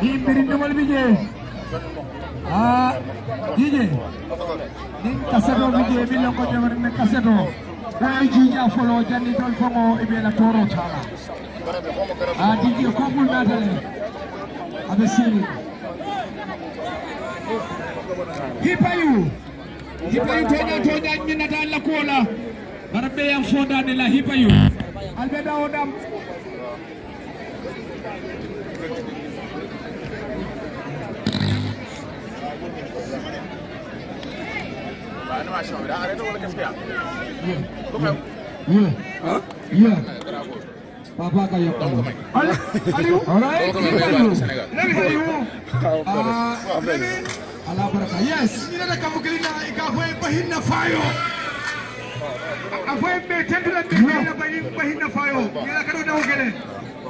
di birindumol bije a jije nin kaseto bije billo ko jamarne kaseto woni jija folo janni tol fongo e be la toro tala a dije ko bul nadale abe siri hipayu hipayu toña toña minata alla kola barabbe yam fondade la hipayu albe dawo dam Papa ka yok. Ano? Ano? Ala baraka. Yes. Ina da kamu gilina ikafwe bahinna fayo. Afwe me tendula me bahinna fayo. Ina kadu da ugele.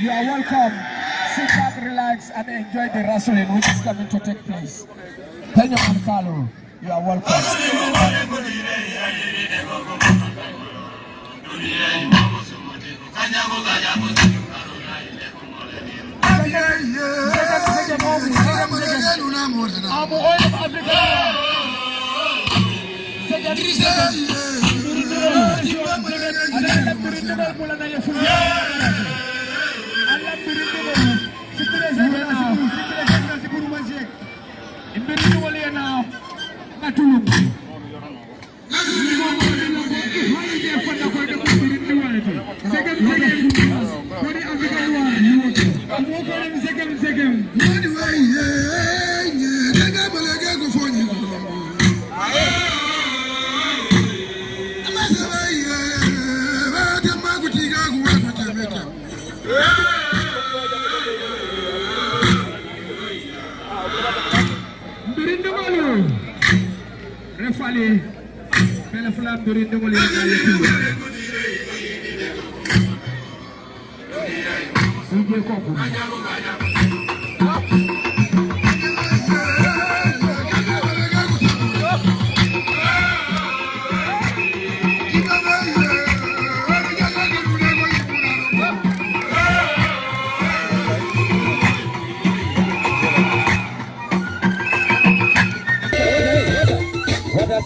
You are welcome. Sit back, relax, and enjoy the wrestling which is coming to take place. Kenya Mankalo, you are welcome. I'm of Africa. dori ndogolu refali fele fula dori ndogolu ya yetu suje koku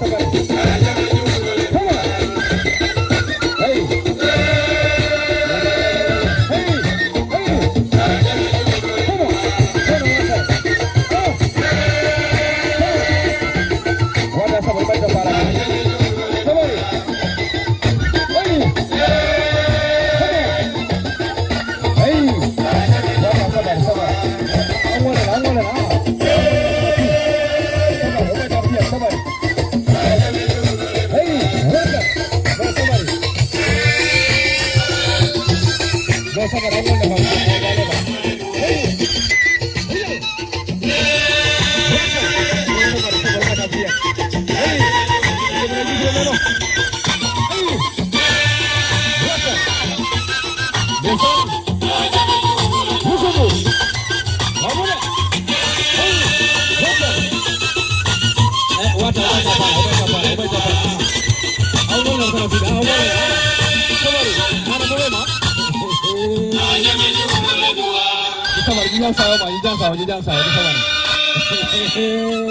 Thank you. ¡Vamos! que 一样少嘛，一样少，一样少，就这样。